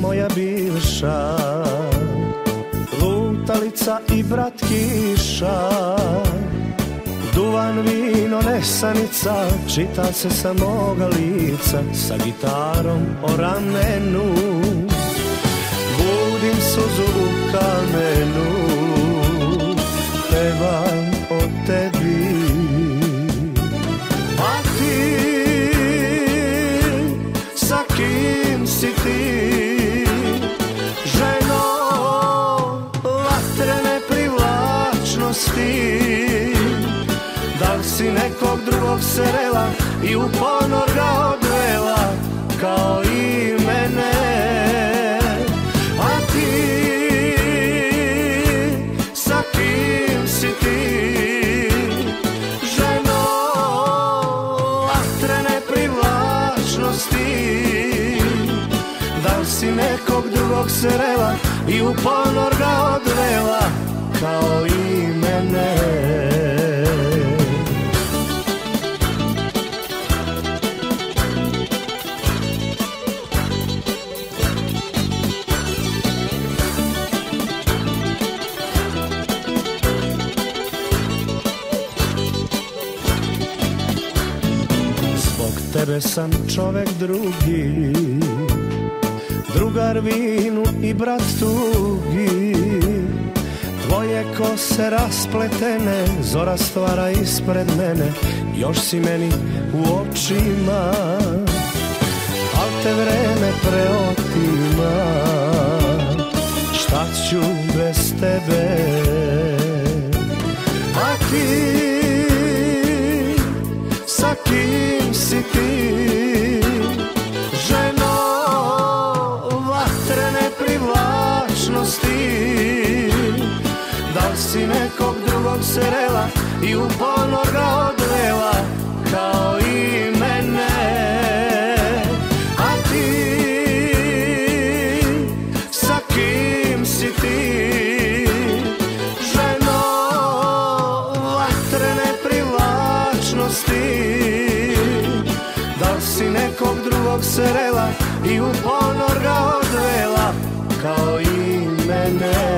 moja bivša. Lutalica i brat kiša. Duvan vino nesanica Čita se sa moga lica Sa gitarom o ramenu. Budim suzu srela i u ponor ga odvela kao i mene. A ti sa kim si ti? Ženo vatrene privlačnosti Da li si nekog drugog srela i u ponor ga odvela tebe sam čovek drugi. Drugar vinu i brat tugi. Tvoje kose raspletene Zora stvara ispred mene. Još si meni u očima Al te vreme preotima. Šta ću bez tebe? A ti sa kim si ti Ženo vatrene privlačnosti. Da li si nekog drugog srela i u ponor ga odvela Kao i mene? A ti sa kim si ti? Ženo vatrene privlačnosti srela i u ponor ga odvela Kao i mene